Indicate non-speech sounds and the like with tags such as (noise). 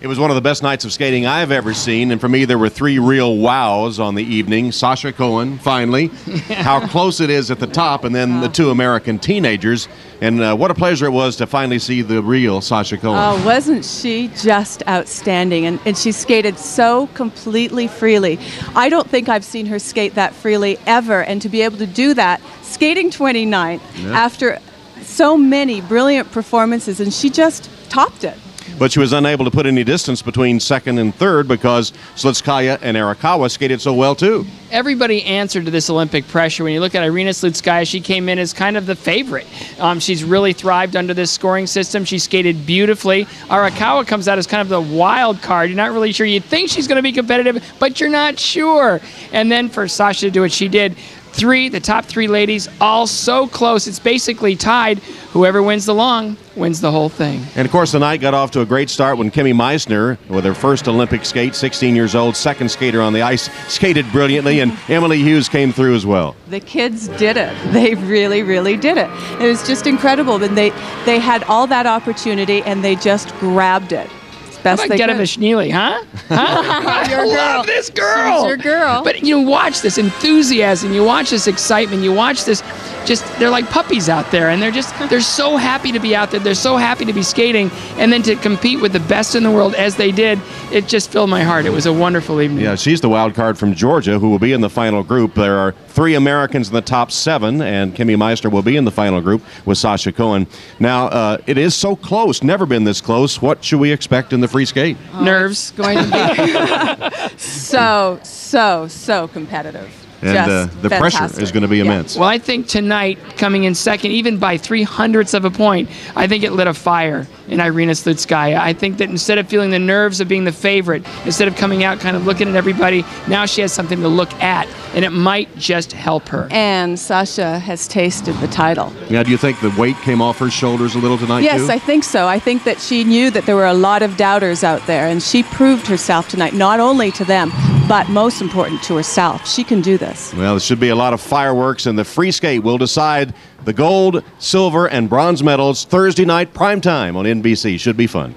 It was one of the best nights of skating I've ever seen, and for me, there were three real wows on the evening. Sasha Cohen, finally, (laughs) how close it is at the top, and then the two American teenagers. And uh, what a pleasure it was to finally see the real Sasha Cohen. Oh, wasn't she just outstanding? And, and she skated so completely freely. I don't think I've seen her skate that freely ever. And to be able to do that, skating 29th Yeah. after so many brilliant performances, and she just topped it. But she was unable to put any distance between second and third because Slutskaya and Arakawa skated so well, too. everybody answered to this Olympic pressure. When you look at Irina Slutskaya, she came in as kind of the favorite. Um, she's really thrived under this scoring system. She skated beautifully. Arakawa comes out as kind of the wild card. You're not really sure. You think she's going to be competitive, but you're not sure. And then for Sasha to do what she did, three, the top three ladies, all so close. It's basically tied. Whoever wins the long wins the whole thing. And of course, the night got off to a great start when Kimmy Meissner, with her first Olympic skate, 16 years old, second skater on the ice, skated brilliantly, and (laughs) Emily Hughes came through as well. The kids did it. (laughs) They really, really did it. It was just incredible. And they, they had all that opportunity and they just grabbed it. As How Best about they Geta could. Vishneely, huh? Huh? (laughs) Your I girl. love this girl. She's your girl. But you watch this enthusiasm, you watch this excitement, you watch this just they're like puppies out there and they're just they're so happy to be out there. They're so happy to be skating and then to compete with the best in the world as they did, it just filled my heart. It was a wonderful evening. Yeah, she's the wild card from Georgia who will be in the final group. There are three Americans in the top seven, and Kimmy Meissner will be in the final group with Sasha Cohen. Now, uh, it is so close, never been this close. What should we expect in the free skate? Nerves. going to be (laughs) so, so, so competitive. And uh, Just the pressure is going to be Yeah. immense. Well, I think tonight, coming in second, even by three hundredths of a point, I think it lit a fire in Irina Slutskaya. I think that instead of feeling the nerves of being the favorite, instead of coming out kind of looking at everybody, now she has something to look at, and it might just help her. And Sasha has tasted the title. Now, do you think the weight came off her shoulders a little tonight, Yes, too? I think so. I think that she knew that there were a lot of doubters out there, and she proved herself tonight, not only to them, but most important to herself. She can do this. Well, there should be a lot of fireworks, and the free skate will decide the gold, silver, and bronze medals Thursday night prime time on NBC. Should be fun.